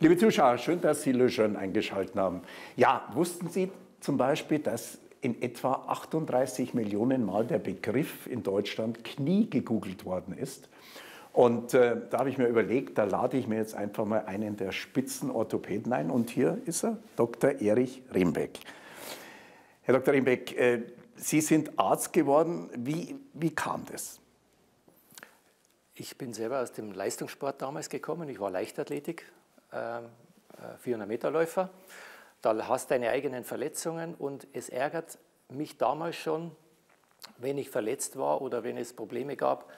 Liebe Zuschauer, schön, dass Sie Le eingeschaltet haben. Ja, wussten Sie zum Beispiel, dass in etwa 38 Millionen Mal der Begriff in Deutschland Knie gegoogelt worden ist? Und äh, da habe ich mir überlegt, da lade ich mir jetzt einfach mal einen der Spitzenorthopäden ein. Und hier ist er, Dr. Erich Rembeck. Herr Dr. Rembeck, äh, Sie sind Arzt geworden. Wie, wie kam das? Ich bin selber aus dem Leistungssport damals gekommen. Ich war Leichtathletik, 400 ähm, Läufer. Da hast du deine eigenen Verletzungen und es ärgert mich damals schon, wenn ich verletzt war oder wenn es Probleme gab,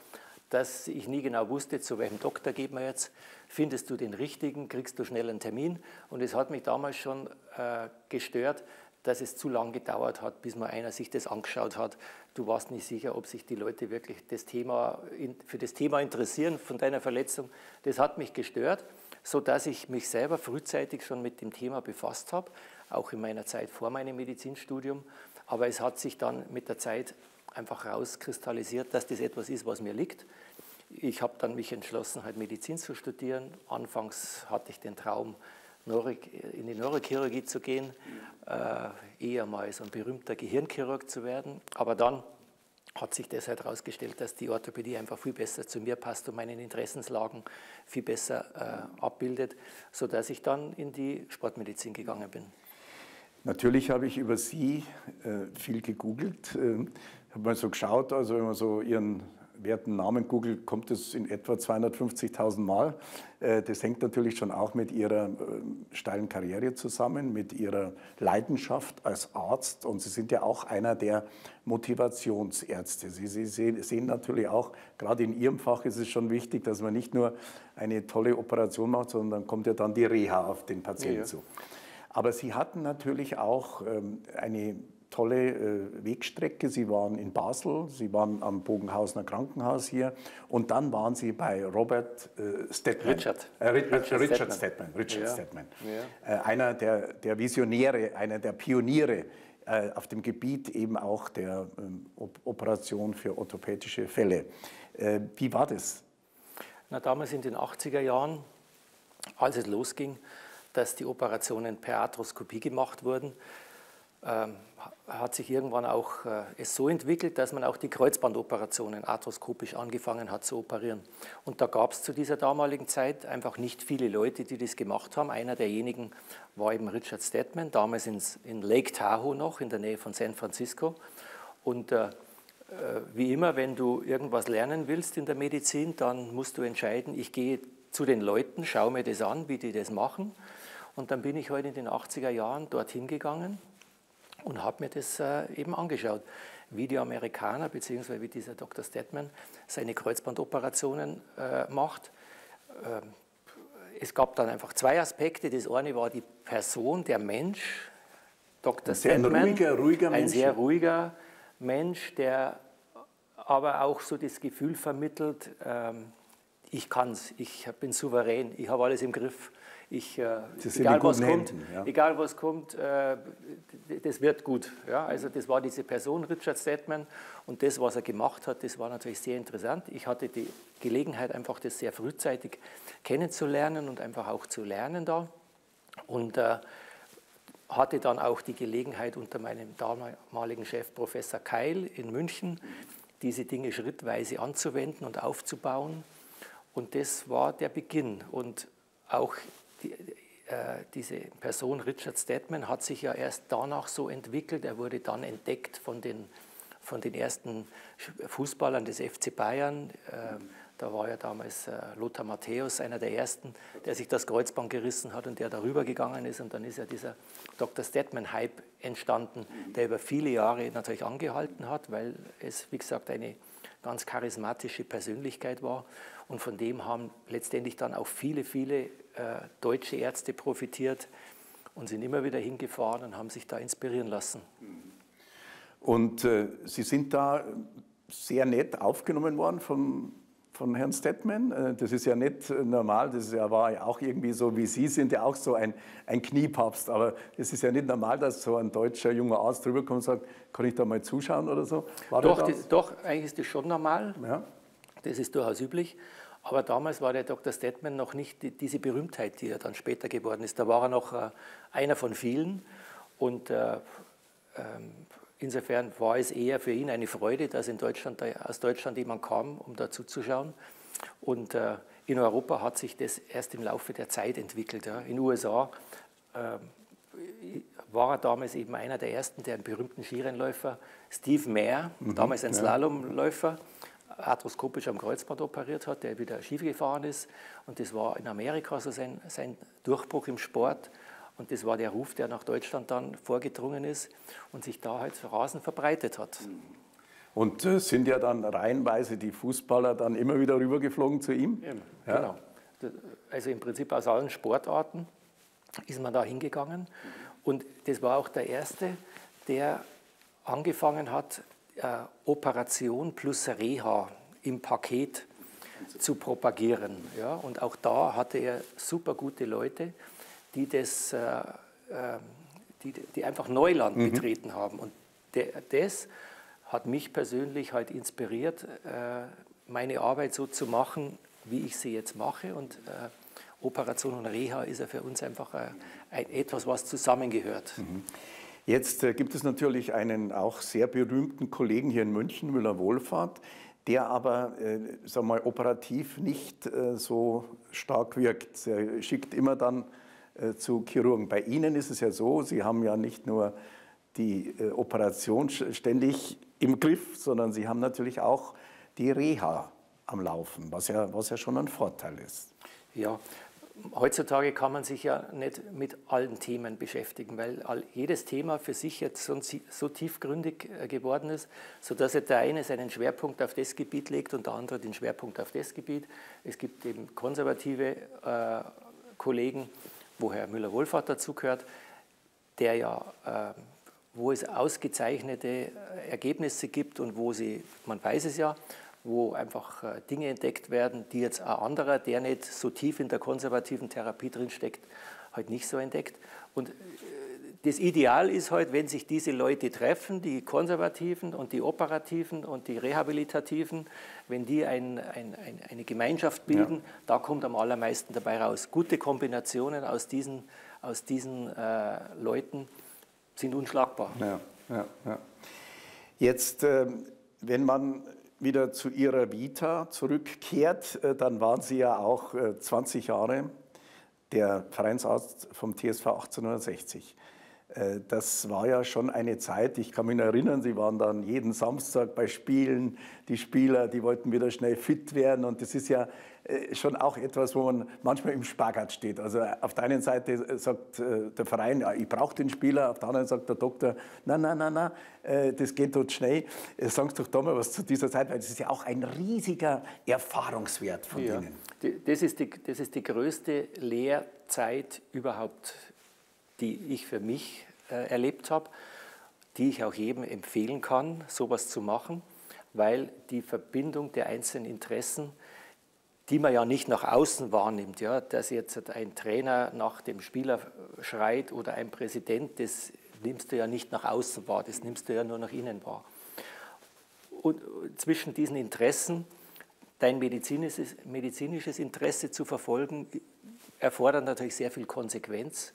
dass ich nie genau wusste, zu welchem Doktor geht man jetzt. Findest du den richtigen, kriegst du schnell einen Termin. Und es hat mich damals schon äh, gestört, dass es zu lange gedauert hat, bis mal einer sich das angeschaut hat. Du warst nicht sicher, ob sich die Leute wirklich das Thema, für das Thema interessieren von deiner Verletzung. Das hat mich gestört sodass ich mich selber frühzeitig schon mit dem Thema befasst habe, auch in meiner Zeit vor meinem Medizinstudium. Aber es hat sich dann mit der Zeit einfach rauskristallisiert, dass das etwas ist, was mir liegt. Ich habe dann mich entschlossen, halt Medizin zu studieren. Anfangs hatte ich den Traum, in die Neurochirurgie zu gehen, äh, eher mal so ein berühmter Gehirnchirurg zu werden. Aber dann hat sich deshalb herausgestellt, dass die Orthopädie einfach viel besser zu mir passt und meinen Interessenslagen viel besser äh, abbildet, sodass ich dann in die Sportmedizin gegangen bin. Natürlich habe ich über Sie äh, viel gegoogelt. Äh, habe mal so geschaut, also wenn man so Ihren werten Namen googelt, kommt es in etwa 250.000 Mal. Äh, das hängt natürlich schon auch mit Ihrer äh, steilen Karriere zusammen, mit Ihrer Leidenschaft als Arzt. Und Sie sind ja auch einer der Motivationsärzte. Sie, Sie sehen natürlich auch, gerade in Ihrem Fach ist es schon wichtig, dass man nicht nur eine tolle Operation macht, sondern dann kommt ja dann die Reha auf den Patienten ja, ja. zu. Aber Sie hatten natürlich auch ähm, eine tolle äh, Wegstrecke. Sie waren in Basel, Sie waren am Bogenhausener Krankenhaus hier und dann waren Sie bei Robert äh, Steadman. Richard. Äh, Richard, Richard, Steadman. Richard ja. Steadman. Ja. Äh, einer der, der Visionäre, einer der Pioniere äh, auf dem Gebiet eben auch der ähm, Operation für orthopädische Fälle. Äh, wie war das? Na, damals in den 80er Jahren, als es losging, dass die Operationen per Arthroskopie gemacht wurden, hat sich irgendwann auch äh, es so entwickelt, dass man auch die Kreuzbandoperationen arthroskopisch angefangen hat zu operieren. Und da gab es zu dieser damaligen Zeit einfach nicht viele Leute, die das gemacht haben. Einer derjenigen war eben Richard Stedman, damals ins, in Lake Tahoe noch, in der Nähe von San Francisco. Und äh, äh, wie immer, wenn du irgendwas lernen willst in der Medizin, dann musst du entscheiden, ich gehe zu den Leuten, schaue mir das an, wie die das machen. Und dann bin ich heute in den 80er Jahren dorthin gegangen und habe mir das äh, eben angeschaut, wie die Amerikaner bzw. wie dieser Dr. Stedman seine Kreuzbandoperationen äh, macht. Ähm, es gab dann einfach zwei Aspekte. Das eine war die Person, der Mensch, Dr. Stedman, ein ruhiger, ruhiger Mensch. Ein sehr ruhiger Mensch, der aber auch so das Gefühl vermittelt, ähm, ich es, ich bin souverän, ich habe alles im Griff. Ich, äh, egal, was kommt, ja. egal was kommt, äh, das wird gut. Ja? Also das war diese Person, Richard Stedman, und das, was er gemacht hat, das war natürlich sehr interessant. Ich hatte die Gelegenheit, einfach das sehr frühzeitig kennenzulernen und einfach auch zu lernen da. Und äh, hatte dann auch die Gelegenheit unter meinem damaligen Chef Professor Keil in München, diese Dinge schrittweise anzuwenden und aufzubauen. Und das war der Beginn. Und auch die, äh, diese Person Richard Stedman hat sich ja erst danach so entwickelt. Er wurde dann entdeckt von den, von den ersten Fußballern des FC Bayern. Äh, da war ja damals äh, Lothar Matthäus einer der ersten, der sich das Kreuzband gerissen hat und der darüber gegangen ist. Und dann ist ja dieser Dr. Stedman-Hype entstanden, der über viele Jahre natürlich angehalten hat, weil es, wie gesagt, eine ganz charismatische Persönlichkeit war. Und von dem haben letztendlich dann auch viele, viele deutsche Ärzte profitiert und sind immer wieder hingefahren und haben sich da inspirieren lassen. Und äh, Sie sind da sehr nett aufgenommen worden von, von Herrn Stettmann. Äh, das ist ja nicht normal, das ja, war ja auch irgendwie so, wie Sie sind ja auch so ein, ein Kniepapst, aber es ist ja nicht normal, dass so ein deutscher junger Arzt drüber kommt und sagt, kann ich da mal zuschauen oder so? War doch, das, doch, eigentlich ist das schon normal. Ja. Das ist durchaus üblich. Aber damals war der Dr. Stedman noch nicht die, diese Berühmtheit, die er dann später geworden ist. Da war er noch äh, einer von vielen. Und äh, ähm, insofern war es eher für ihn eine Freude, dass in Deutschland, aus Deutschland jemand kam, um da zuzuschauen. Und äh, in Europa hat sich das erst im Laufe der Zeit entwickelt. Ja. In den USA äh, war er damals eben einer der ersten, der einen berühmten Skirennläufer, Steve Mayer, mhm, damals ein ja. Slalomläufer, arthroskopisch am Kreuzband operiert hat, der wieder Ski gefahren ist. Und das war in Amerika so sein, sein Durchbruch im Sport. Und das war der Ruf, der nach Deutschland dann vorgedrungen ist und sich da halt rasend verbreitet hat. Und äh, sind ja dann reihenweise die Fußballer dann immer wieder rübergeflogen zu ihm? Ja, ja. Genau. Also im Prinzip aus allen Sportarten ist man da hingegangen. Und das war auch der Erste, der angefangen hat, Operation plus Reha im Paket zu propagieren. Ja, und auch da hatte er super gute Leute, die, das, äh, äh, die, die einfach Neuland mhm. betreten haben. Und das hat mich persönlich halt inspiriert, äh, meine Arbeit so zu machen, wie ich sie jetzt mache. Und äh, Operation und Reha ist ja für uns einfach äh, ein, etwas, was zusammengehört. Mhm. Jetzt äh, gibt es natürlich einen auch sehr berühmten Kollegen hier in München, Müller-Wohlfahrt, der aber äh, sag mal, operativ nicht äh, so stark wirkt. Er schickt immer dann zu Chirurgen. Bei Ihnen ist es ja so, Sie haben ja nicht nur die Operation ständig im Griff, sondern Sie haben natürlich auch die Reha am Laufen, was ja, was ja schon ein Vorteil ist. Ja, heutzutage kann man sich ja nicht mit allen Themen beschäftigen, weil jedes Thema für sich jetzt so, so tiefgründig äh, geworden ist, sodass der eine seinen Schwerpunkt auf das Gebiet legt und der andere den Schwerpunkt auf das Gebiet. Es gibt eben konservative äh, Kollegen, wo Herr Müller-Wohlfahrt dazugehört, der ja, äh, wo es ausgezeichnete äh, Ergebnisse gibt und wo sie, man weiß es ja, wo einfach äh, Dinge entdeckt werden, die jetzt ein anderer, der nicht so tief in der konservativen Therapie drinsteckt, halt nicht so entdeckt. Und äh, das Ideal ist halt, wenn sich diese Leute treffen, die Konservativen und die Operativen und die Rehabilitativen, wenn die ein, ein, ein, eine Gemeinschaft bilden, ja. da kommt am allermeisten dabei raus. Gute Kombinationen aus diesen, aus diesen äh, Leuten sind unschlagbar. Ja, ja, ja. Jetzt, äh, wenn man wieder zu Ihrer Vita zurückkehrt, äh, dann waren Sie ja auch 20 äh, Jahre der Vereinsarzt vom TSV 1860. Äh, das war ja schon eine Zeit, ich kann mich erinnern, Sie waren dann jeden Samstag bei Spielen, die Spieler, die wollten wieder schnell fit werden und das ist ja schon auch etwas, wo man manchmal im Spagat steht. Also auf der einen Seite sagt äh, der Verein, ja, ich brauche den Spieler, auf der anderen sagt der Doktor, nein, nein, nein, nein, das geht dort schnell. Sagst doch da mal was zu dieser Zeit, weil das ist ja auch ein riesiger Erfahrungswert von ja. Ihnen. Das ist, die, das ist die größte Lehrzeit überhaupt die ich für mich äh, erlebt habe, die ich auch jedem empfehlen kann, sowas zu machen, weil die Verbindung der einzelnen Interessen, die man ja nicht nach außen wahrnimmt, ja, dass jetzt ein Trainer nach dem Spieler schreit oder ein Präsident, das nimmst du ja nicht nach außen wahr, das nimmst du ja nur nach innen wahr. Und zwischen diesen Interessen dein medizinisches, medizinisches Interesse zu verfolgen, erfordert natürlich sehr viel Konsequenz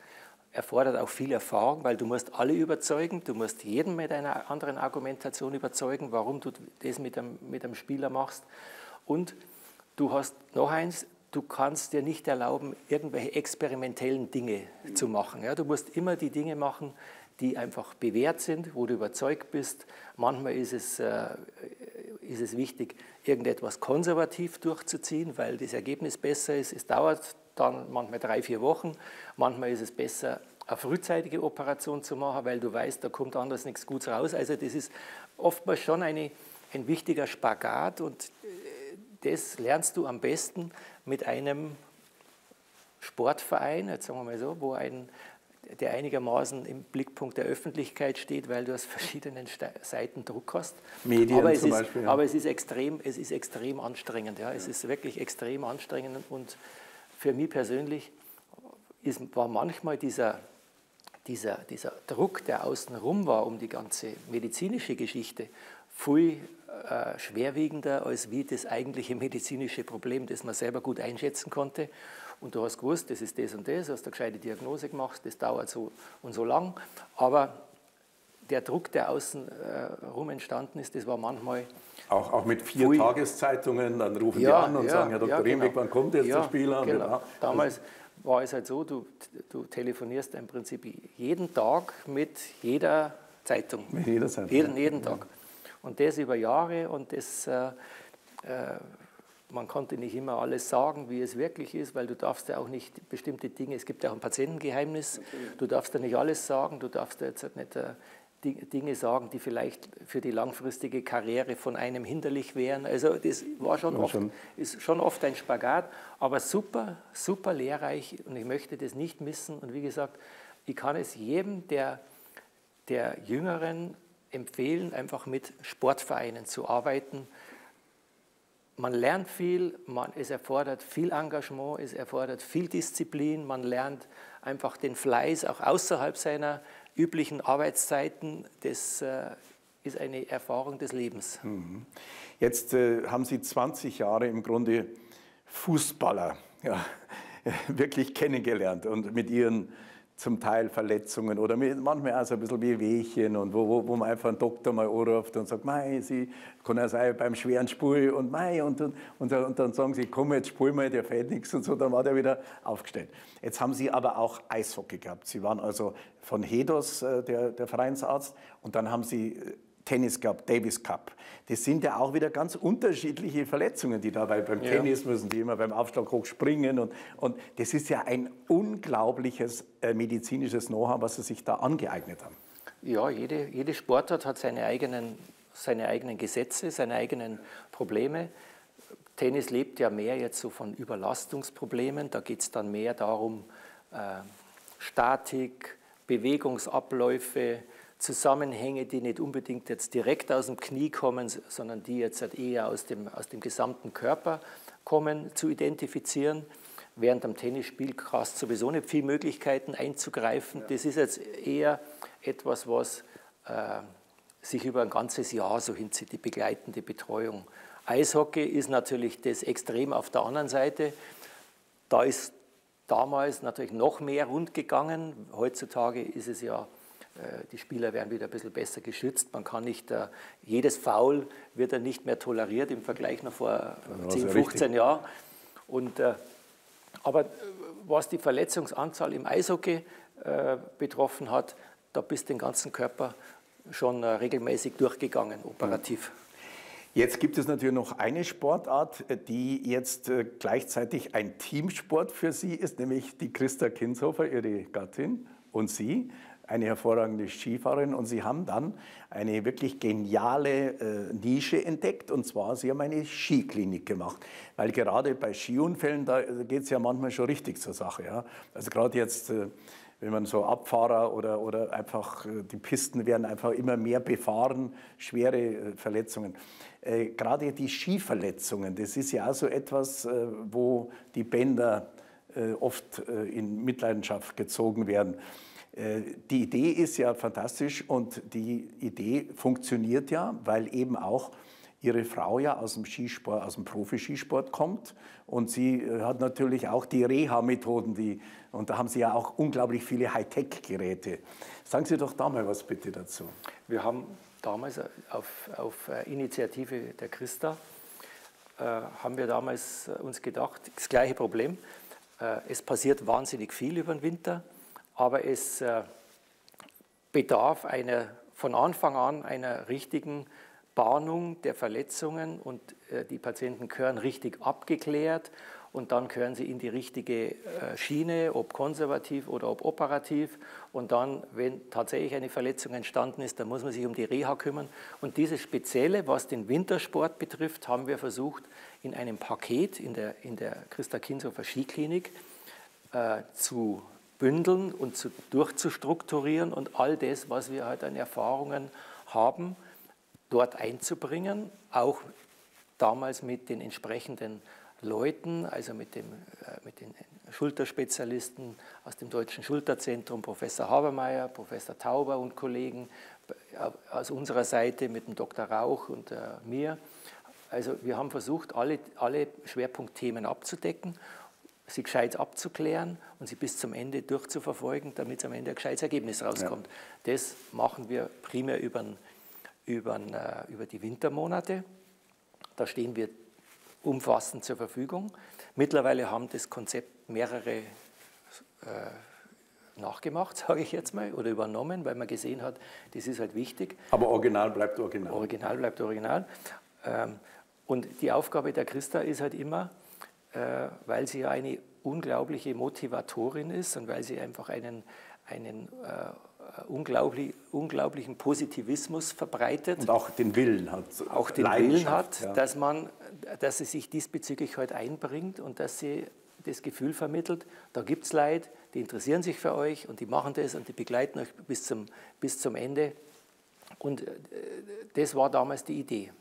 erfordert auch viel Erfahrung, weil du musst alle überzeugen, du musst jeden mit einer anderen Argumentation überzeugen, warum du das mit einem, mit einem Spieler machst. Und du hast noch eins, du kannst dir nicht erlauben, irgendwelche experimentellen Dinge zu machen. Ja, du musst immer die Dinge machen, die einfach bewährt sind, wo du überzeugt bist. Manchmal ist es, äh, ist es wichtig, irgendetwas konservativ durchzuziehen, weil das Ergebnis besser ist. Es dauert dann manchmal drei, vier Wochen. Manchmal ist es besser, eine frühzeitige Operation zu machen, weil du weißt, da kommt anders nichts Gutes raus. Also das ist oftmals schon eine, ein wichtiger Spagat und äh, das lernst du am besten mit einem Sportverein, jetzt sagen wir mal so, wo ein, der einigermaßen im Blickpunkt der Öffentlichkeit steht, weil du aus verschiedenen Seiten Druck hast. Medien aber zum ist, Beispiel. Ja. Aber es ist extrem, es ist extrem anstrengend. Ja. Es ist wirklich extrem anstrengend und für mich persönlich ist, war manchmal dieser, dieser, dieser Druck, der außenrum war, um die ganze medizinische Geschichte, viel äh, schwerwiegender als wie das eigentliche medizinische Problem, das man selber gut einschätzen konnte. Und du hast gewusst, das ist das und das, hast eine gescheite Diagnose gemacht, das dauert so und so lang. Aber der Druck, der außen äh, rum entstanden ist, das war manchmal. Auch, auch mit vier Pfui. Tageszeitungen, dann rufen ja, die an und ja, sagen, Herr Dr. Ja, genau. wann kommt jetzt ja, der Spieler? Genau. Damals war es halt so, du, du telefonierst im Prinzip jeden Tag mit jeder Zeitung. Mit jeder Zeitung. Jeden, jeden Tag. Und das über Jahre und das, äh, äh, man konnte nicht immer alles sagen, wie es wirklich ist, weil du darfst ja auch nicht bestimmte Dinge, es gibt ja auch ein Patientengeheimnis, du darfst ja nicht alles sagen, du darfst ja jetzt halt nicht äh, Dinge sagen, die vielleicht für die langfristige Karriere von einem hinderlich wären. Also das war schon, oft, ist schon oft ein Spagat, aber super, super lehrreich und ich möchte das nicht missen. Und wie gesagt, ich kann es jedem der, der Jüngeren empfehlen, einfach mit Sportvereinen zu arbeiten. Man lernt viel, man, es erfordert viel Engagement, es erfordert viel Disziplin, man lernt einfach den Fleiß auch außerhalb seiner üblichen Arbeitszeiten. Das äh, ist eine Erfahrung des Lebens. Mhm. Jetzt äh, haben Sie 20 Jahre im Grunde Fußballer ja, wirklich kennengelernt und mit Ihren zum Teil Verletzungen oder manchmal auch so ein bisschen wie Wehchen und wo, wo, wo man einfach einen Doktor mal anruft und sagt, mei, sie kann ja sein beim schweren Spul und mei und, und, und, und dann sagen sie, komm jetzt spul mal, der fällt nichts und so, dann war der wieder aufgestellt. Jetzt haben sie aber auch Eishockey gehabt. Sie waren also von Hedos, äh, der, der Vereinsarzt, und dann haben sie äh, Tennis Cup, Davis Cup. Das sind ja auch wieder ganz unterschiedliche Verletzungen, die dabei beim ja. Tennis müssen die immer beim Aufschlag hoch springen und, und das ist ja ein unglaubliches äh, medizinisches Know-how, was sie sich da angeeignet haben. Ja, jede, jede Sportart hat seine eigenen, seine eigenen Gesetze, seine eigenen Probleme. Tennis lebt ja mehr jetzt so von Überlastungsproblemen. Da geht es dann mehr darum, äh, Statik, Bewegungsabläufe, Zusammenhänge, die nicht unbedingt jetzt direkt aus dem Knie kommen, sondern die jetzt halt eher aus dem, aus dem gesamten Körper kommen, zu identifizieren. Während am Tennisspiel hast du sowieso nicht viele Möglichkeiten einzugreifen. Das ist jetzt eher etwas, was äh, sich über ein ganzes Jahr so hinzieht, die begleitende Betreuung. Eishockey ist natürlich das Extrem auf der anderen Seite. Da ist damals natürlich noch mehr rund gegangen. Heutzutage ist es ja die Spieler werden wieder ein bisschen besser geschützt. Man kann nicht, äh, jedes Foul wird dann nicht mehr toleriert im Vergleich noch vor 10, 15 richtig. Jahren. Und, äh, aber was die Verletzungsanzahl im Eishockey betroffen hat, da bist du den ganzen Körper schon regelmäßig durchgegangen, operativ. Jetzt gibt es natürlich noch eine Sportart, die jetzt gleichzeitig ein Teamsport für Sie ist, nämlich die Christa Kinshofer, Ihre Gattin und Sie eine hervorragende Skifahrerin und sie haben dann eine wirklich geniale äh, Nische entdeckt und zwar sie haben eine Skiklinik gemacht, weil gerade bei Skiunfällen da geht es ja manchmal schon richtig zur Sache. Ja? Also gerade jetzt äh, wenn man so Abfahrer oder, oder einfach äh, die Pisten werden einfach immer mehr befahren, schwere äh, Verletzungen. Äh, gerade die Skiverletzungen, das ist ja auch so etwas, äh, wo die Bänder oft in Mitleidenschaft gezogen werden. Äh, die Idee ist ja fantastisch und die Idee funktioniert ja, weil eben auch ihre Frau ja aus dem Skisport, aus dem Profi-Skisport kommt und sie äh, hat natürlich auch die Reha-Methoden, die, und da haben sie ja auch unglaublich viele Hightech-Geräte. Sagen Sie doch da mal was bitte dazu. Wir haben damals auf, auf Initiative der Christa, äh, haben wir damals uns gedacht, das gleiche Problem, äh, es passiert wahnsinnig viel über den Winter aber es äh, bedarf einer, von Anfang an einer richtigen Bahnung der Verletzungen und äh, die Patienten gehören richtig abgeklärt und dann gehören sie in die richtige äh, Schiene, ob konservativ oder ob operativ. Und dann, wenn tatsächlich eine Verletzung entstanden ist, dann muss man sich um die Reha kümmern. Und dieses Spezielle, was den Wintersport betrifft, haben wir versucht, in einem Paket in der, in der Christa Kinshofer Skiklinik äh, zu bündeln und zu, durchzustrukturieren und all das, was wir halt an Erfahrungen haben, dort einzubringen, auch damals mit den entsprechenden Leuten, also mit, dem, äh, mit den Schulterspezialisten aus dem Deutschen Schulterzentrum, Professor Habermeier, Professor Tauber und Kollegen, aus unserer Seite mit dem Dr. Rauch und äh, mir. Also wir haben versucht, alle, alle Schwerpunktthemen abzudecken, sie gescheit abzuklären und sie bis zum Ende durchzuverfolgen, damit am Ende ein gescheites Ergebnis rauskommt. Ja. Das machen wir primär über, über, äh, über die Wintermonate. Da stehen wir umfassend zur Verfügung. Mittlerweile haben das Konzept mehrere äh, nachgemacht, sage ich jetzt mal, oder übernommen, weil man gesehen hat, das ist halt wichtig. Aber Original bleibt Original. Original bleibt Original. Ähm, und die Aufgabe der Christa ist halt immer, weil sie ja eine unglaubliche Motivatorin ist und weil sie einfach einen, einen äh, unglaublich, unglaublichen Positivismus verbreitet. Und auch den Willen hat. Auch den Willen hat, ja. dass, man, dass sie sich diesbezüglich heute halt einbringt und dass sie das Gefühl vermittelt, da gibt es Leute, die interessieren sich für euch und die machen das und die begleiten euch bis zum, bis zum Ende. Und äh, das war damals die Idee.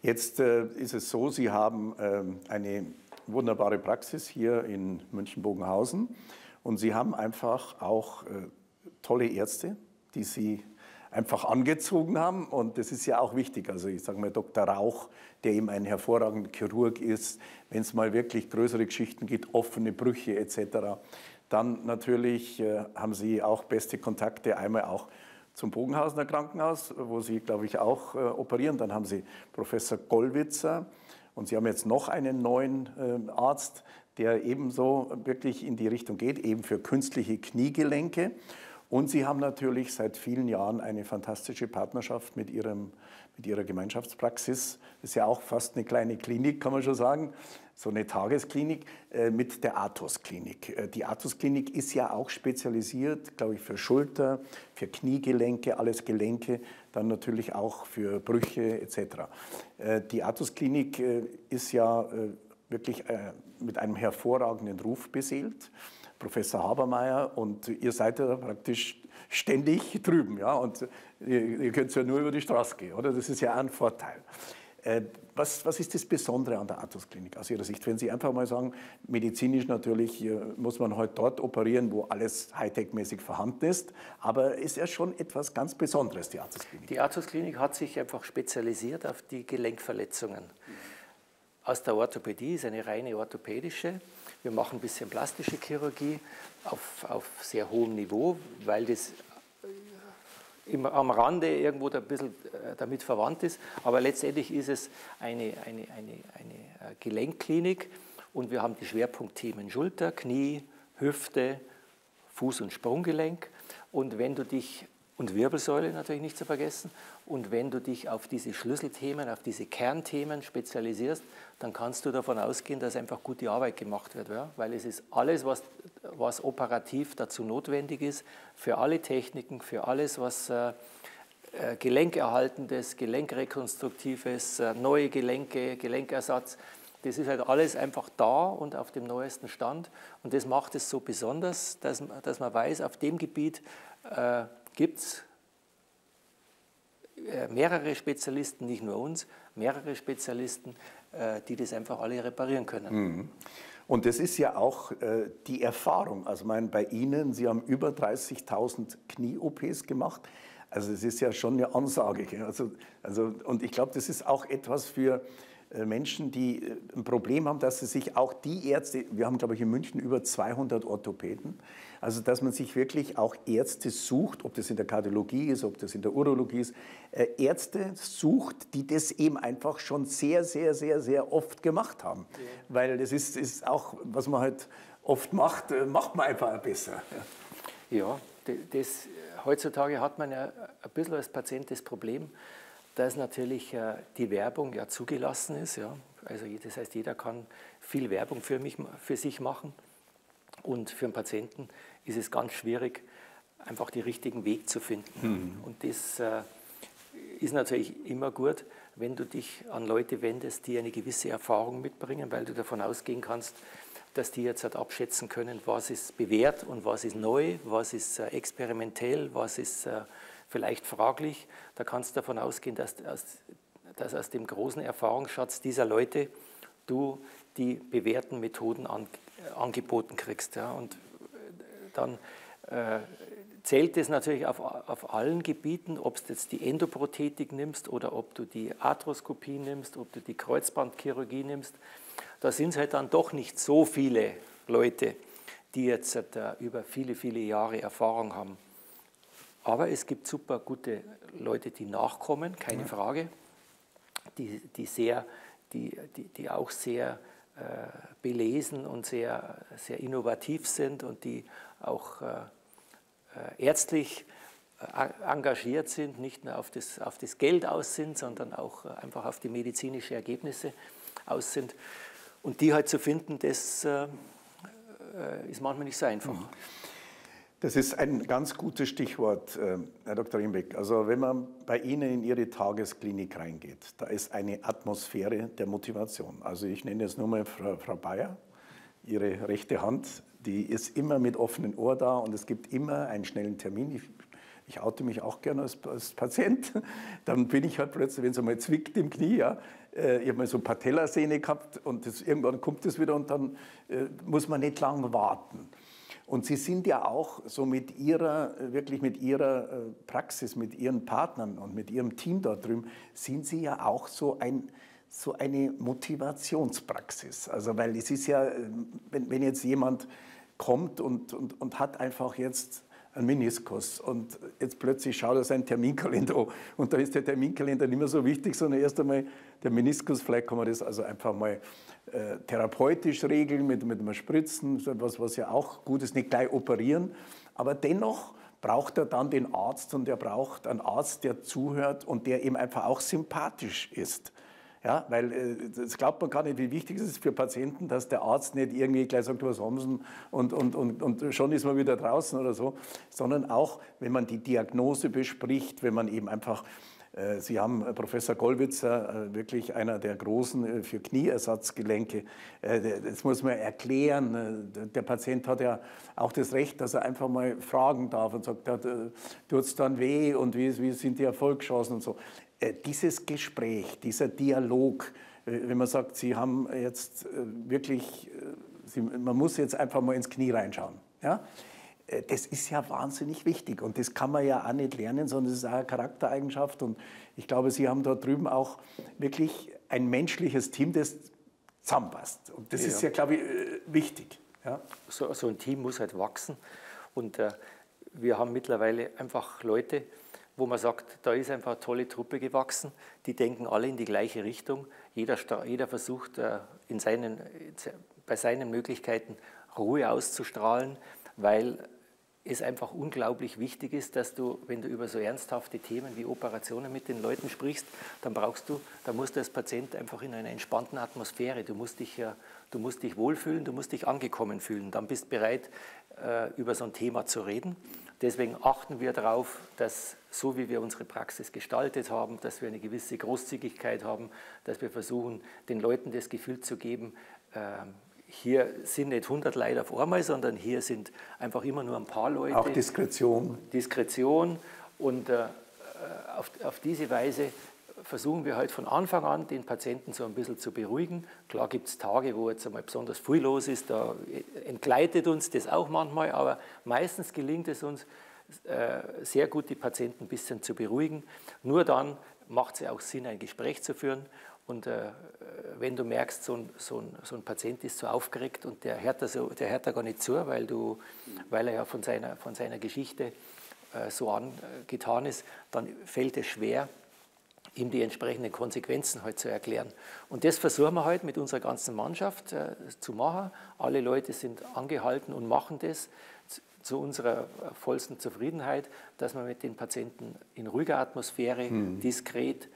Jetzt äh, ist es so, Sie haben äh, eine wunderbare Praxis hier in München-Bogenhausen und Sie haben einfach auch äh, tolle Ärzte, die Sie einfach angezogen haben und das ist ja auch wichtig. Also ich sage mal Dr. Rauch, der eben ein hervorragender Chirurg ist, wenn es mal wirklich größere Geschichten gibt, offene Brüche etc. Dann natürlich äh, haben Sie auch beste Kontakte, einmal auch zum Bogenhausener Krankenhaus, wo Sie, glaube ich, auch äh, operieren. Dann haben Sie Professor Gollwitzer und Sie haben jetzt noch einen neuen äh, Arzt, der ebenso wirklich in die Richtung geht, eben für künstliche Kniegelenke. Und Sie haben natürlich seit vielen Jahren eine fantastische Partnerschaft mit Ihrem mit ihrer Gemeinschaftspraxis. Ist ja auch fast eine kleine Klinik, kann man schon sagen, so eine Tagesklinik äh, mit der Athos-Klinik. Äh, die Athos-Klinik ist ja auch spezialisiert, glaube ich, für Schulter, für Kniegelenke, alles Gelenke, dann natürlich auch für Brüche etc. Äh, die Athos-Klinik ist ja wirklich mit einem hervorragenden Ruf beseelt. Professor Habermeier und ihr seid ja praktisch ständig drüben. Ja? Und ihr, könnt ja nur über die Straße gehen, oder? Das ist ja ein Vorteil. Äh, was, was, ist das Besondere an der Athos-Klinik aus Ihrer Sicht? Wenn Sie einfach mal sagen, medizinisch natürlich muss man heute dort operieren, wo alles Hightech-mäßig vorhanden ist, aber ist ja schon etwas ganz Besonderes, die Athos-Klinik. Die Athos-Klinik hat sich einfach spezialisiert auf die Gelenkverletzungen. Aus der Orthopädie ist eine reine orthopädische. Wir machen ein bisschen plastische Chirurgie auf, auf sehr hohem Niveau, weil das immer am Rande irgendwo ein bisschen äh, damit verwandt ist. Aber letztendlich ist es eine, eine, eine, eine äh, Gelenkklinik und wir haben die Schwerpunktthemen Schulter, Knie, Hüfte, Fuß- und Sprunggelenk. Und wenn du dich und Wirbelsäule natürlich nicht zu vergessen. Und wenn du dich auf diese Schlüsselthemen, auf diese Kernthemen spezialisierst, dann kannst du davon ausgehen, dass einfach gute Arbeit gemacht wird. Ja? Weil es ist alles, was, was operativ dazu notwendig ist, für alle Techniken, für alles, was äh, äh Gelenkerhaltendes, Gelenkrekonstruktives, äh, neue Gelenke, Gelenkersatz, das ist halt alles einfach da und auf dem neuesten Stand. Und das macht es so besonders, dass, dass man weiß, auf dem Gebiet äh, gibt es äh, mehrere Spezialisten, nicht nur uns, mehrere Spezialisten, äh, die das einfach alle reparieren können. Mhm. Und das ist ja auch äh, die Erfahrung. Also mein, bei Ihnen, Sie haben über 30.000 Knie-OPs gemacht. Also es ist ja schon eine Ansage. Also, also, und ich glaube, das ist auch etwas für Menschen, die äh, ein Problem haben, dass sie sich auch die Ärzte, wir haben glaube ich in München über 200 Orthopäden, also dass man sich wirklich auch Ärzte sucht, ob das in der Kardiologie ist, ob das in der Urologie ist, äh, Ärzte sucht, die das eben einfach schon sehr, sehr, sehr, sehr oft gemacht haben. Ja. Weil das ist, ist auch, was man halt oft macht, macht man einfach besser. Ja, das, heutzutage hat man ja ein bisschen als Patient das Problem, dass natürlich äh, die Werbung ja zugelassen ist. Ja. Also das heißt, jeder kann viel Werbung für, mich, für sich machen. Und für einen Patienten ist es ganz schwierig, einfach den richtigen Weg zu finden. Mhm. Und das äh, ist natürlich immer gut, wenn du dich an Leute wendest, die eine gewisse Erfahrung mitbringen, weil du davon ausgehen kannst, dass die jetzt halt abschätzen können, was ist bewährt und was ist neu, was ist äh, experimentell, was ist vielleicht fraglich. Da kannst du davon ausgehen, dass aus, dass aus dem großen Erfahrungsschatz dieser Leute du die bewährten Methoden an, äh, angeboten kriegst. Ja. Und dann äh, zählt es natürlich auf, auf allen Gebieten, ob du jetzt die Endoprothetik nimmst oder ob du die Arthroskopie nimmst, ob du die Kreuzbandchirurgie nimmst. Da sind es halt dann doch nicht so viele Leute, die jetzt äh, über viele, viele Jahre Erfahrung haben. Aber es gibt super gute Leute, die nachkommen, keine ja. Frage, die, die, sehr, die, die, die auch sehr äh, belesen und sehr, sehr innovativ sind und die auch äh, äh, ärztlich äh, engagiert sind, nicht nur auf das, auf das Geld aus sind, sondern auch äh, einfach auf die medizinischen Ergebnisse aus sind. Und die halt zu finden, das ist manchmal nicht so einfach. Mhm. Das ist ein ganz gutes Stichwort, Herr Dr. Imbeck. Also wenn man bei Ihnen in Ihre Tagesklinik reingeht, da ist eine Atmosphäre der Motivation. Also ich nenne jetzt nur mal Frau, Frau Bayer, Ihre rechte Hand, die ist immer mit offenem Ohr da und es gibt immer einen schnellen Termin. Ich, ich oute mich auch gerne als, als, Patient. Dann bin ich halt plötzlich, wenn es einmal zwickt im Knie, ja, äh, ich habe mal so Patellasehne gehabt und das, irgendwann kommt es wieder und dann äh, muss man nicht lang warten. Und Sie sind ja auch so mit Ihrer, wirklich mit Ihrer äh, Praxis, mit Ihren Partnern und mit Ihrem Team dort drüben, sind Sie ja auch so ein, so eine Motivationspraxis. Also, weil es ist ja, wenn, wenn jetzt jemand kommt und, und, und hat einfach jetzt einen Meniskus und jetzt plötzlich schaut er seinen Terminkalender an und da ist der Terminkalender nicht mehr so wichtig, sondern erst einmal der Meniskus, vielleicht kann man das also einfach mal äh, therapeutisch regeln mit, mit einem Spritzen, was, was ja auch gut ist, nicht gleich operieren, aber dennoch braucht er dann den Arzt und er braucht einen Arzt, der zuhört und der ihm einfach auch sympathisch ist. Ja, weil äh, das glaubt man gar nicht, wie wichtig es ist für Patienten, dass der Arzt nicht irgendwie gleich sagt, was haben Sie und, und, und, und schon ist man wieder draußen oder so, sondern auch, wenn man die Diagnose bespricht, wenn man eben einfach Sie haben äh, Professor Gollwitzer, wirklich einer der Großen für Knieersatzgelenke. Das muss man erklären. Der Patient hat ja auch das Recht, dass er einfach mal fragen darf und sagt, tut es dann weh und wie, wie sind die Erfolgschancen und so. Äh, dieses Gespräch, dieser Dialog, äh, wenn man sagt, Sie haben jetzt äh, wirklich, man muss jetzt einfach mal ins Knie reinschauen. Ja? Das ist ja wahnsinnig wichtig und das kann man ja auch nicht lernen, sondern es ist auch eine Charaktereigenschaft und ich glaube, Sie haben dort drüben auch wirklich ein menschliches Team, das zusammenpasst und das ja. ist ja, glaube ich, wichtig. Ja? So, so, ein Team muss halt wachsen und äh, wir haben mittlerweile einfach Leute, wo man sagt, da ist einfach eine tolle Truppe gewachsen, die denken alle in die gleiche Richtung. Jeder, jeder versucht äh, in seinen, bei seinen Möglichkeiten Ruhe auszustrahlen, weil es einfach unglaublich wichtig ist, dass du, wenn du über so ernsthafte Themen wie Operationen mit den Leuten sprichst, dann brauchst du, da musst du als Patient einfach in einer entspannten Atmosphäre, du musst dich, du musst dich wohlfühlen, du musst dich angekommen fühlen, dann bist du bereit, äh, über so ein Thema zu reden. Deswegen achten wir darauf, dass so wie wir unsere Praxis gestaltet haben, dass wir eine gewisse Großzügigkeit haben, dass wir versuchen, den Leuten das Gefühl zu geben, ähm, hier sind nicht 100 Leute auf einmal, sondern hier sind einfach immer nur ein paar Leute. Auch Diskretion. Diskretion und äh, auf, auf diese Weise versuchen wir halt von Anfang an, den Patienten so ein bisschen zu beruhigen. Klar gibt es Tage, wo jetzt einmal besonders viel los ist, da entgleitet uns das auch manchmal, aber meistens gelingt es uns äh, sehr gut, die Patienten ein bisschen zu beruhigen. Nur dann macht es ja auch Sinn, ein Gespräch zu führen. Und äh, wenn du merkst, so ein, so, ein, so ein, Patient ist so aufgeregt und der hört, da so, der hört da gar nicht zu, weil, du, weil er ja von seiner, von seiner Geschichte äh, so angetan ist, dann fällt es schwer, ihm die entsprechenden Konsequenzen halt zu erklären. Und das versuchen wir halt mit unserer ganzen Mannschaft äh, zu machen. Alle Leute sind angehalten und machen das zu unserer vollsten Zufriedenheit, dass man mit den Patienten in ruhiger Atmosphäre, mhm. diskret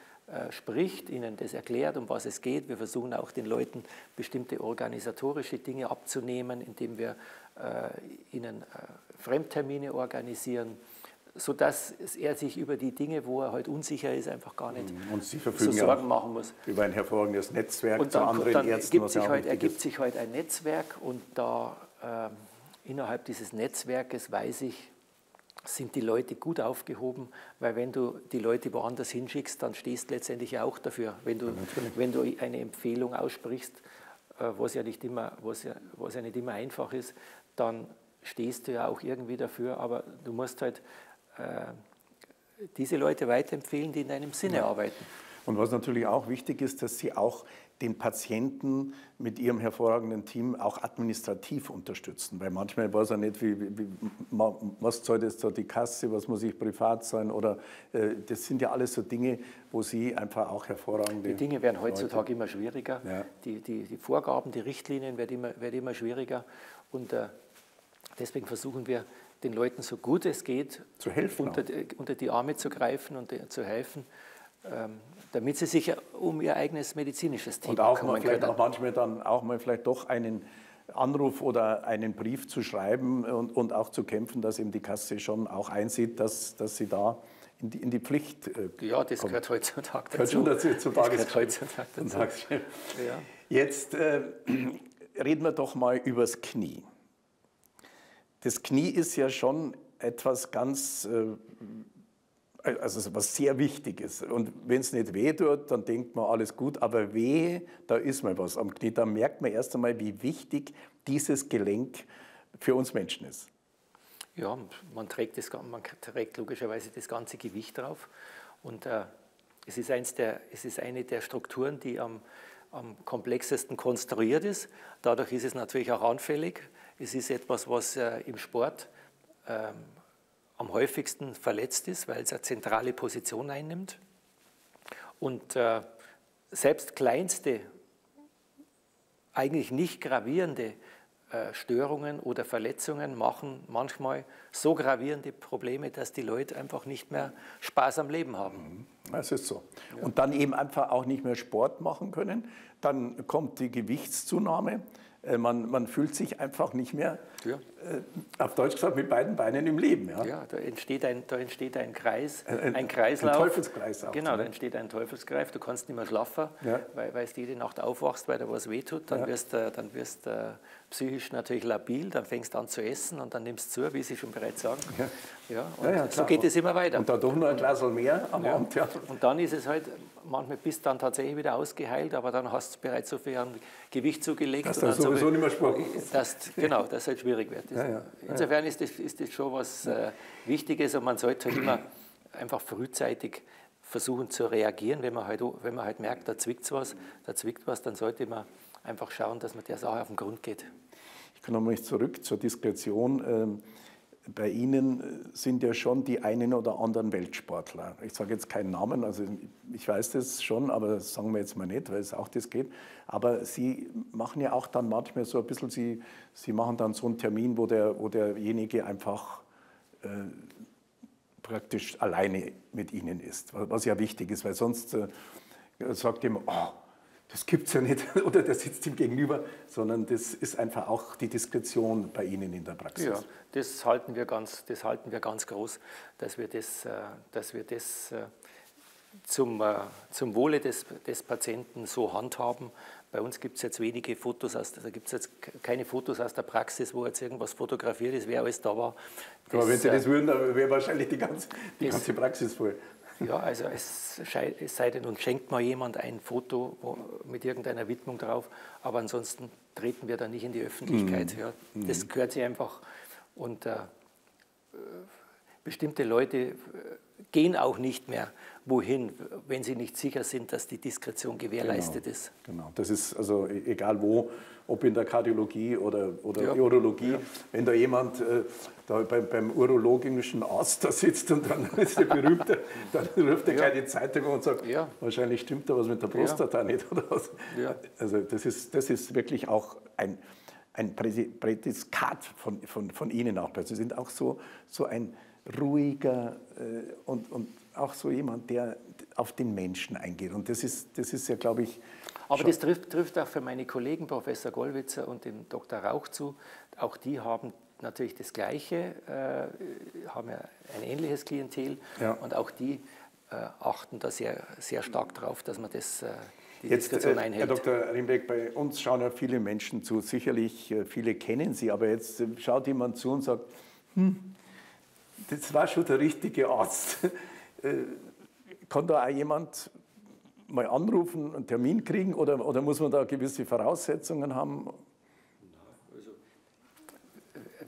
spricht, ihnen das erklärt, um was es geht. Wir versuchen auch den Leuten bestimmte organisatorische Dinge abzunehmen, indem wir äh, ihnen äh, Fremdtermine organisieren sodass er sich über die Dinge, wo er halt unsicher ist, einfach gar nicht mhm. und Sie verfügen so Sorgen machen muss. Über ein hervorragendes Netzwerk und dann, zu anderen dann Ärzten. Ergibt sich, halt, ergibt sich halt ein Netzwerk und da ähm, innerhalb dieses Netzwerkes weiß ich, sind die Leute gut aufgehoben, weil wenn du die Leute woanders hinschickst, dann stehst du letztendlich auch dafür. Wenn du, ja, wenn du eine Empfehlung aussprichst, äh, was ja, nicht immer, was, ja, was ja nicht immer einfach ist, dann stehst du ja auch irgendwie dafür, aber du musst halt äh, diese Leute weiterempfehlen, die in deinem Sinne ja. arbeiten. Und was natürlich auch wichtig ist, dass sie auch den Patienten mit ihrem hervorragenden Team auch administrativ unterstützen. Weil manchmal weiß er nicht, wie, wie, was zahlt jetzt da die Kasse, was muss ich privat sein oder äh, das sind ja alles so Dinge, wo Sie einfach auch hervorragende. Die Dinge werden heutzutage Leute. immer schwieriger. Ja. Die, die, die, Vorgaben, die Richtlinien werden immer, werden immer schwieriger und äh, deswegen versuchen wir den Leuten so gut es geht zu helfen, unter, unter die Arme zu greifen und äh, zu helfen. Ähm, damit sie sich um ihr eigenes medizinisches Team Und auch mal vielleicht auch manchmal dann auch mal vielleicht doch einen Anruf oder einen Brief zu schreiben und, und auch zu kämpfen, dass eben die Kasse schon auch einsieht, dass, dass sie da in die, in die Pflicht äh, Ja, das kommt. gehört heutzutage dazu. Gehört schon dazu, zur das gehört heutzutage dazu. Ja. Jetzt äh, reden wir doch mal übers Knie. Das Knie ist ja schon etwas ganz äh, also was sehr wichtig ist. Und wenn es nicht weh tut, dann denkt man, alles gut, aber weh, da ist mal was am Knie. Da merkt man erst einmal, wie wichtig dieses Gelenk für uns Menschen ist. Ja, man trägt, das, man trägt logischerweise das ganze Gewicht drauf. Und äh, es, ist eins der, es ist eine der Strukturen, die am, am komplexesten konstruiert ist. Dadurch ist es natürlich auch anfällig. Es ist etwas, was äh, im Sport ähm, am häufigsten verletzt ist, weil es eine zentrale Position einnimmt. Und äh, selbst kleinste, eigentlich nicht gravierende äh, Störungen oder Verletzungen machen manchmal so gravierende Probleme, dass die Leute einfach nicht mehr Spaß am Leben haben. Mhm. Das ist so. Ja. Und dann eben einfach auch nicht mehr Sport machen können. Dann kommt die Gewichtszunahme. Äh, man, man fühlt sich einfach nicht mehr, ja. äh, auf Deutsch gesagt, mit beiden Beinen im Leben. Ja, ja da, entsteht ein, da entsteht ein Kreis, ein, ein Kreislauf. Ein Teufelskreis auch. Genau, da entsteht ein Teufelskreis. Du kannst nicht mehr schlafen, ja. weil, weil du jede Nacht aufwachst, weil da was wehtut. Dann wirst du dann wirst, äh, psychisch natürlich labil, dann fängst du an zu essen und dann nimmst du zu, wie Sie schon bereits sagen. Ja. Ja, und so geht es immer weiter. Und da doch noch ein Glas mehr am Abend. Ja. Und dann ist es halt, manchmal bist du dann tatsächlich wieder ausgeheilt, aber dann hast du bereits so viel Gewicht zugelegt. Dass du sowieso so nicht mehr Sport dass, Genau, dass es halt schwierig wird. Ja, ja, Insofern ist das, ist das schon was äh, Wichtiges und man sollte halt immer einfach frühzeitig versuchen zu reagieren, wenn man halt, wenn man halt merkt, da zwickt was, da zwickt was, dann sollte man einfach schauen, dass man der Sache auf den Grund geht. Ich komme nochmal zurück zur Diskretion. Ähm, bei Ihnen äh, sind ja schon die einen oder anderen Weltsportler. Ich sage jetzt keinen Namen, also ich weiß das schon, aber sagen wir jetzt mal nicht, weil es auch das geht. Aber Sie machen ja auch dann manchmal so ein bisschen, Sie, Sie machen dann so einen Termin, wo, der, wo derjenige einfach äh, praktisch alleine mit Ihnen ist, was ja wichtig ist, weil sonst äh, sagt jemand, oh, das gibt es ja nicht oder der sitzt ihm gegenüber, sondern das ist einfach auch die Diskretion bei Ihnen in der Praxis. Ja, das halten wir ganz, das halten wir ganz groß, dass wir das, äh, dass wir das äh, zum, äh, zum Wohle des, des Patienten so handhaben. Bei uns gibt es jetzt wenige Fotos, aus, da gibt es jetzt keine Fotos aus der Praxis, wo jetzt irgendwas fotografiert ist, wer alles da war. Das, Aber wenn Sie das würden, dann wäre wahrscheinlich die ganze, die das, ganze Praxis voll. Ja, also es, es sei denn, uns schenkt mal jemand ein Foto wo, mit irgendeiner Widmung drauf, aber ansonsten treten wir da nicht in die Öffentlichkeit. Mhm. Ja. Das mhm. gehört sich einfach. Und äh, bestimmte Leute äh, gehen auch nicht mehr wohin, wenn sie nicht sicher sind, dass die Diskretion gewährleistet genau, ist. Genau, das ist also e-, egal wo, ob in der Kardiologie oder, oder ja. Urologie, ja. wenn da jemand äh, da beim, beim urologischen Arzt da sitzt und dann ist der berühmte, dann ruft er ja. gleich die Zeitung und sagt, ja. wahrscheinlich stimmt da was mit der Prostata nicht oder was. Also das ist, das ist wirklich auch ein, ein Prädikat von, von, von Ihnen auch. Sie sind auch so, so ein ruhiger äh, und, und auch so jemand, der auf den Menschen eingeht. Und das ist, das ist ja, glaube ich. Aber das trifft, trifft auch für meine Kollegen, Professor Gollwitzer und den Dr. Rauch zu. Auch die haben natürlich das Gleiche, äh, haben ja ein ähnliches Klientel Ja. und auch die äh, achten da sehr, sehr stark drauf, dass man das, äh, die Jetzt, Diskussion äh, Herr einhält. Dr. Rimbeck, bei uns schauen ja viele Menschen zu. Sicherlich, äh, viele kennen Sie, aber jetzt äh, schaut jemand zu und sagt, hm, das war schon der richtige Arzt. Äh, Kann da auch jemand mal anrufen, einen Termin kriegen oder, oder muss man da gewisse Voraussetzungen haben?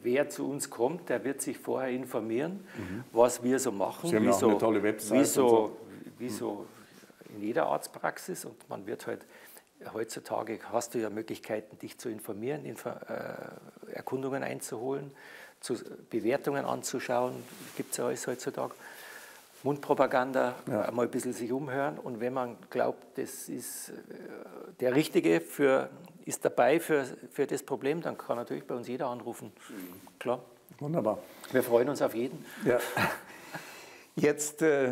Wer zu uns kommt, der wird sich vorher informieren, was wir so machen. Mhm. Sie haben wie ja auch so, eine tolle Website Wie so, so. wie so in jeder Arztpraxis und man wird halt heutzutage hast du ja Möglichkeiten, dich zu informieren, Info, äh, Erkundungen einzuholen, zu, Bewertungen anzuschauen, gibt es ja alles heutzutage. Mundpropaganda, Ja. mal ein bisschen sich umhören und wenn man glaubt, das ist äh, der Richtige, für, ist dabei für, für das Problem, dann kann natürlich bei uns jeder anrufen. Klar. Wunderbar. Wir freuen uns auf jeden. Ja. Jetzt äh,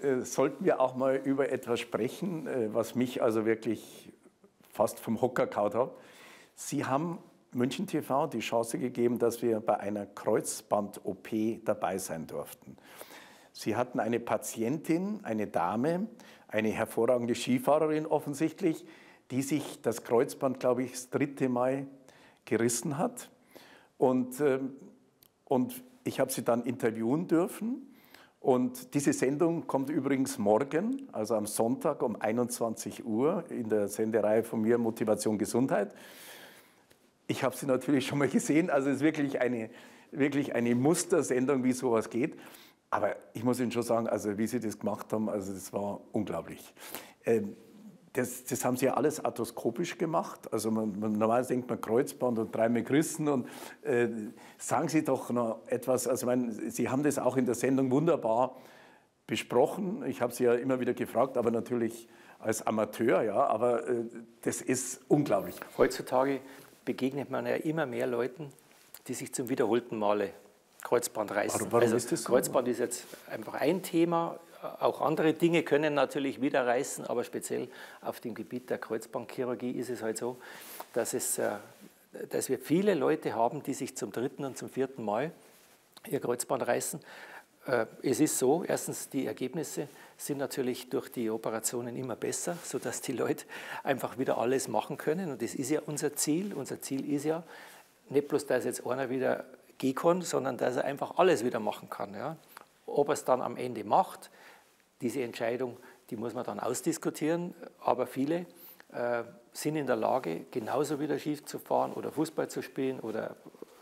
äh, sollten wir auch mal über etwas sprechen, äh, was mich also wirklich fast vom Hocker kaut hat. Sie haben München TV die Chance gegeben, dass wir bei einer Kreuzband-OP dabei sein durften. Sie hatten eine Patientin, eine Dame, eine hervorragende Skifahrerin offensichtlich, die sich das Kreuzband, glaube ich, das dritte Mal gerissen hat. Und, ähm, und ich habe sie dann interviewen dürfen. Und diese Sendung kommt übrigens morgen, also am Sonntag um 21 Uhr in der Sendereihe von mir Motivation Gesundheit. Ich habe sie natürlich schon mal gesehen, also es ist wirklich eine, wirklich eine Mustersendung, wie sowas geht. Aber ich muss Ihnen schon sagen, also wie Sie das gemacht haben, also das war unglaublich. Ähm, das, das haben Sie ja alles arthroskopisch gemacht. Also man, man, normalerweise denkt man Kreuzband und dreimal gerissen. Und äh, sagen Sie doch noch etwas. Also meine, Sie haben das auch in der Sendung wunderbar besprochen. Ich habe Sie ja immer wieder gefragt, aber natürlich als Amateur, ja. Aber äh, das ist unglaublich. Heutzutage begegnet man ja immer mehr Leuten, die sich zum wiederholten Male Kreuzband reißen. Warum- warum also ist das so? Kreuzband ist jetzt einfach ein Thema. Auch andere Dinge können natürlich wieder reißen, aber speziell auf dem Gebiet der Kreuzbandchirurgie ist es halt so, dass, es, äh, dass wir viele Leute haben, die sich zum dritten und zum vierten Mal ihr Kreuzband reißen. Äh, Es ist so, erstens, die Ergebnisse sind natürlich durch die Operationen immer besser, sodass die Leute einfach wieder alles machen können. Und das ist ja unser Ziel. Unser Ziel ist ja nicht bloß, dass jetzt einer wieder gehen kann, sondern dass er einfach alles wieder machen kann. Ja. Ob er es dann am Ende macht, diese Entscheidung, die muss man dann ausdiskutieren. Aber viele äh, sind in der Lage, genauso wieder Ski zu fahren oder Fußball zu spielen oder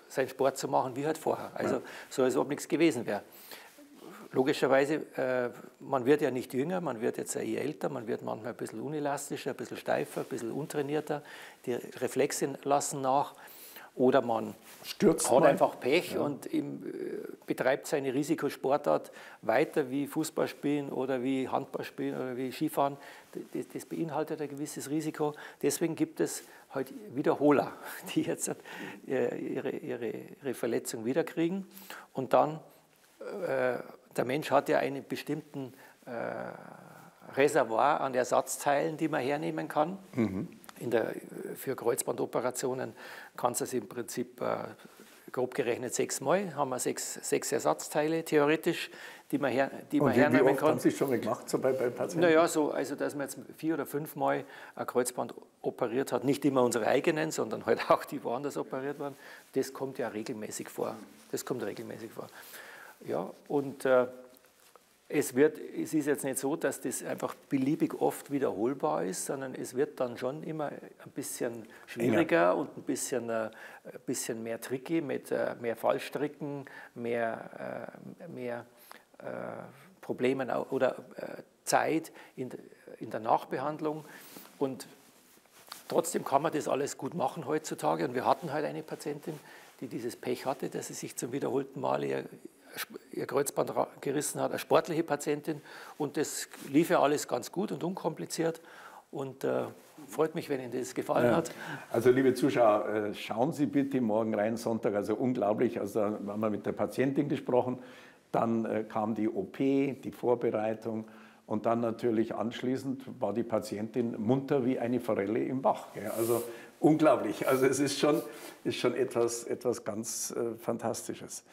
seinen Sport zu machen wie halt vorher. Also so, als ob nichts gewesen wäre. Logischerweise, äh, man wird ja nicht jünger, man wird jetzt eher älter, man wird manchmal ein bisschen unelastischer, ein bisschen steifer, ein bisschen untrainierter, die Reflexe lassen nach. Oder man Stürzt hat mal. einfach Pech und im, äh, betreibt seine Risikosportart weiter wie Fußball spielen oder wie Handball spielen oder wie Skifahren. Das, das beinhaltet ein gewisses Risiko. Deswegen gibt es halt Wiederholer, die jetzt äh, ihre, ihre, ihre Verletzung wiederkriegen. Und dann, äh, der Mensch hat ja einen bestimmten äh, Reservoir an Ersatzteilen, die man hernehmen kann. In der, für Kreuzbandoperationen kann es im Prinzip äh, grob gerechnet sechsmal, haben wir sechs, sechs Ersatzteile theoretisch, die man, her, die man Und wie, wie hernehmen oft kann. haben Sie schon mal gemacht, so bei, bei Patienten? Naja, so, also dass man jetzt vier oder fünfmal ein Kreuzband operiert hat, nicht immer unsere eigenen, sondern halt auch die woanders operiert waren, das kommt ja regelmäßig vor. Das kommt regelmäßig vor. Ja, und äh, es, wird, es ist jetzt nicht so, dass das einfach beliebig oft wiederholbar ist, sondern es wird dann schon immer ein bisschen schwieriger und ein bisschen, äh, ein bisschen mehr tricky mit äh, mehr Fallstricken, mehr, äh, mehr äh, Problemen oder äh, Zeit in, in der Nachbehandlung. Und trotzdem kann man das alles gut machen heutzutage. Und wir hatten halt eine Patientin, die dieses Pech hatte, dass sie sich zum wiederholten Mal ihr, Kreuzband gerissen hat, eine sportliche Patientin. Und das lief ja alles ganz gut und unkompliziert. Und äh, freut mich, wenn Ihnen das gefallen Ja. hat. Also liebe Zuschauer, äh, schauen Sie bitte morgen rein, Sonntag, also unglaublich. Also da haben wir mit der Patientin gesprochen, dann äh, kam die OP, die Vorbereitung und dann natürlich anschließend war die Patientin munter wie eine Forelle im Bach. gell. Also unglaublich. Also es ist schon, ist schon etwas, etwas ganz äh, Fantastisches.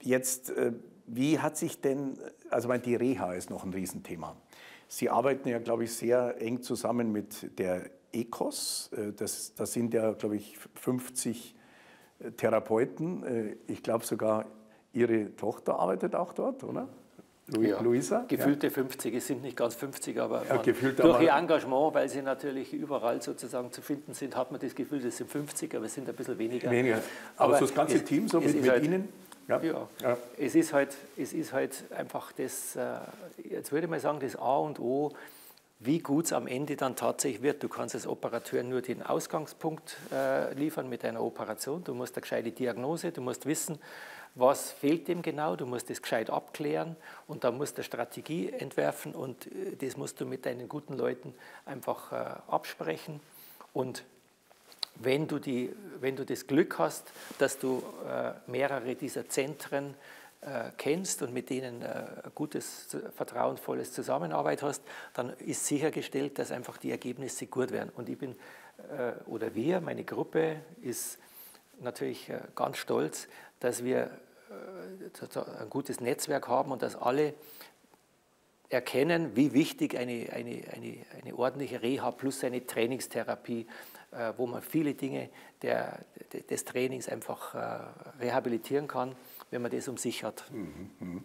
Jetzt, äh, wie hat sich denn, also meine, die Reha ist noch ein Riesenthema. Sie arbeiten ja, glaube ich, sehr eng zusammen mit der ECOS. Äh, das, das sind ja, glaube ich, 50 äh, Therapeuten. Ich glaube sogar, Ihre Tochter arbeitet auch dort, oder? Ja, Luisa? Gefühlte ja. 50, es sind nicht ganz 50, aber ja, durch ihr Engagement, weil sie natürlich überall sozusagen zu finden sind, hat man das Gefühl, es sind 50, aber es sind ein bisschen weniger. Weniger. Aber, aber so das ganze es, Team so mit, mit halt, Ihnen? Ja. ja. ja. Es, ist halt, es ist halt einfach das, äh, jetzt würde ich mal sagen, das A und O, wie gut es am Ende dann tatsächlich wird. Du kannst als Operateur nur den Ausgangspunkt äh, liefern mit einer Operation. Du musst eine gescheite Diagnose, du musst wissen, was fehlt dem genau, du musst das gescheit abklären und dann musst du eine Strategie entwerfen und äh, das musst du mit deinen guten Leuten einfach äh, absprechen. Und wenn du, die, wenn du das Glück hast, dass du äh, mehrere dieser Zentren kennst und mit denen ein gutes, vertrauensvolles Zusammenarbeit hast, dann ist sichergestellt, dass einfach die Ergebnisse gut werden. Und ich bin, oder wir, meine Gruppe, ist natürlich ganz stolz, dass wir äh, ein gutes Netzwerk haben und dass alle erkennen, wie wichtig eine, eine, eine, eine ordentliche Reha plus eine Trainingstherapie, äh, wo man viele Dinge der, des Trainings einfach äh, rehabilitieren kann, wenn man das um sich hat. Mhm, mhm.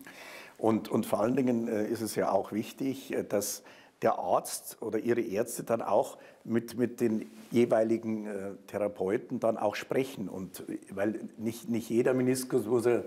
Und, und vor allen Dingen ist es ja auch wichtig, dass der Arzt oder Ihre Ärzte dann auch mit, mit den jeweiligen äh, Therapeuten dann auch sprechen. Und, weil nicht, nicht jeder Meniskus muss er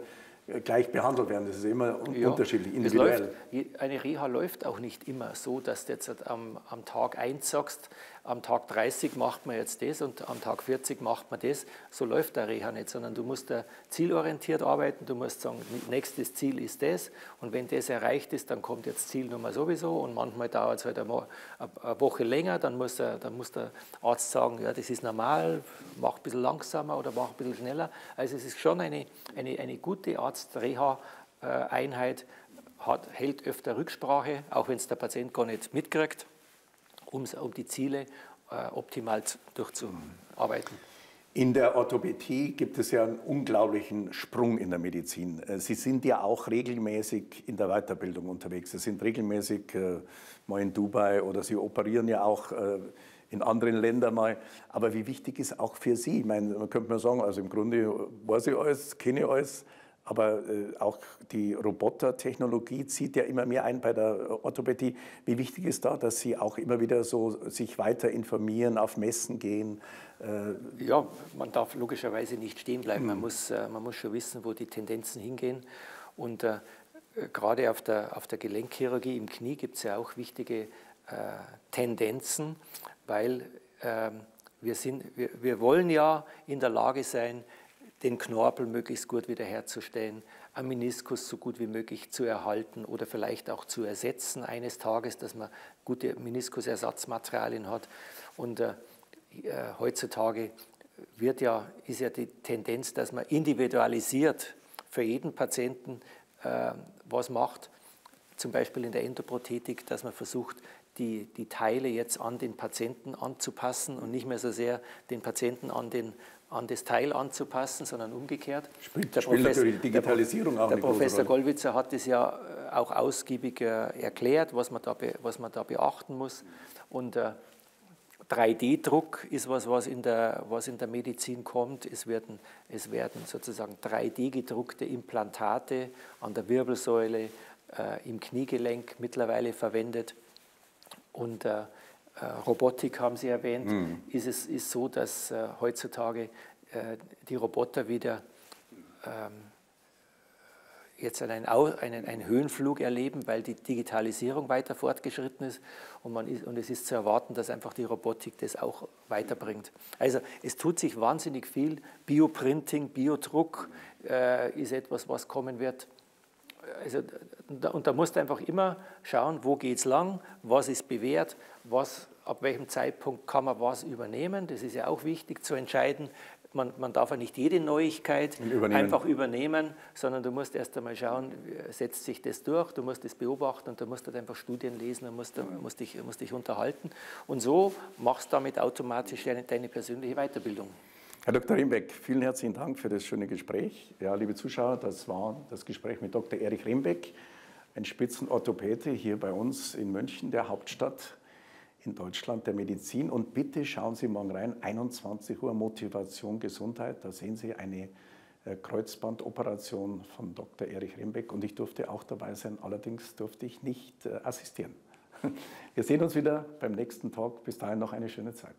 gleich behandelt werden. Das ist immer ja, unterschiedlich, individuell. Läuft, eine Reha läuft auch nicht immer so, dass du jetzt am, am Tag 1 sagst, am Tag 30 macht man jetzt das und am Tag 40 macht man das. So läuft der Reha nicht, sondern du musst da zielorientiert arbeiten. Du musst sagen, nächstes Ziel ist das und wenn das erreicht ist, dann kommt jetzt Ziel Nummer sowieso und manchmal dauert es halt eine Woche länger. Dann muss, der, dann muss der Arzt sagen, ja, das ist normal, mach ein bisschen langsamer oder mach ein bisschen schneller. Also es ist schon eine, eine, eine gute Arzt-Reha-Einheit, hat, hält öfter Rücksprache, auch wenn es der Patient gar nicht mitkriegt um, die Ziele äh, optimal durchzuarbeiten. In der Orthopädie gibt es ja einen unglaublichen Sprung in der Medizin. Äh, Sie sind ja auch regelmäßig in der Weiterbildung unterwegs. Sie sind regelmäßig äh, mal in Dubai oder Sie operieren ja auch äh, in anderen Ländern mal. Aber wie wichtig ist auch für Sie? Ich meine, man könnte mal sagen, also im Grunde weiß ich alles, kenne ich alles, aber äh, auch die Robotertechnologie zieht ja immer mehr ein bei der Orthopädie. Wie wichtig ist da, dass Sie auch immer wieder so sich weiter informieren, auf Messen gehen? Äh ja, man darf logischerweise nicht stehen bleiben. Man, hm. muss, äh, man muss schon wissen, wo die Tendenzen hingehen. Und äh, gerade auf der, auf der Gelenkchirurgie im Knie gibt es ja auch wichtige äh, Tendenzen, weil ähm, wir, sind, wir, wir wollen ja in der Lage sein, den Knorpel möglichst gut wiederherzustellen, am Meniskus so gut wie möglich zu erhalten oder vielleicht auch zu ersetzen eines Tages, dass man gute Meniskusersatzmaterialien hat. Und äh, äh, heutzutage wird ja, ist ja die Tendenz, dass man individualisiert für jeden Patienten äh, was macht. Zum Beispiel in der Endoprothetik, dass man versucht, die, die Teile jetzt an den Patienten anzupassen und nicht mehr so sehr den Patienten an den an das Teil anzupassen, sondern umgekehrt. Spielt, der spielt Professor, natürlich Digitalisierung der, auch Der Professor Gollwitzer hat es ja äh, auch ausgiebig äh, erklärt, was man, da, was man da beachten muss. Und äh, 3D-Druck ist was, was in, der, was in der Medizin kommt. Es werden, es werden sozusagen 3D-gedruckte Implantate an der Wirbelsäule, äh, im Kniegelenk mittlerweile verwendet. Und äh, Robotik haben Sie erwähnt, mhm. ist es ist so, dass äh, heutzutage äh, die Roboter wieder ähm, jetzt einen, einen, einen, Höhenflug erleben, weil die Digitalisierung weiter fortgeschritten ist und, man ist und es ist zu erwarten, dass einfach die Robotik das auch weiterbringt. Also es tut sich wahnsinnig viel. Bioprinting, Biodruck äh, ist etwas, was kommen wird. Also, und da musst du einfach immer schauen, wo geht es lang, was ist bewährt, was, ab welchem Zeitpunkt kann man was übernehmen. Das ist ja auch wichtig zu entscheiden, man, man darf ja nicht jede Neuigkeit übernehmen. einfach übernehmen, sondern du musst erst einmal schauen, setzt sich das durch, du musst das beobachten und du musst halt einfach Studien lesen, du musst, musst, dich, musst dich unterhalten. Und so machst du damit automatisch deine, deine persönliche Weiterbildung. Herr Dr. Rembeck, vielen herzlichen Dank für das schöne Gespräch. Ja, liebe Zuschauer, das war das Gespräch mit Dr. Erich Rembeck, ein Spitzenorthopäde hier bei uns in München, der Hauptstadt in Deutschland der Medizin. Und bitte schauen Sie morgen rein, 21 Uhr Motivation Gesundheit. Da sehen Sie eine äh, Kreuzbandoperation von Dr. Erich Rembeck und ich durfte auch dabei sein, allerdings durfte ich nicht äh, assistieren. Wir sehen uns wieder beim nächsten Talk. Bis dahin noch eine schöne Zeit.